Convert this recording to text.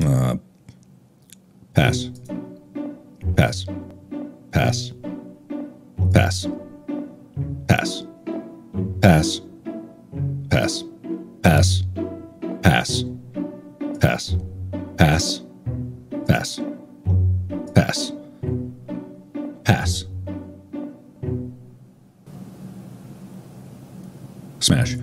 Uh, pass. Pass. Pass. Pass. Pass. Pass. Pass. Pass. Pass. Pass. Pass. Pass. Pass. Pass. Smash.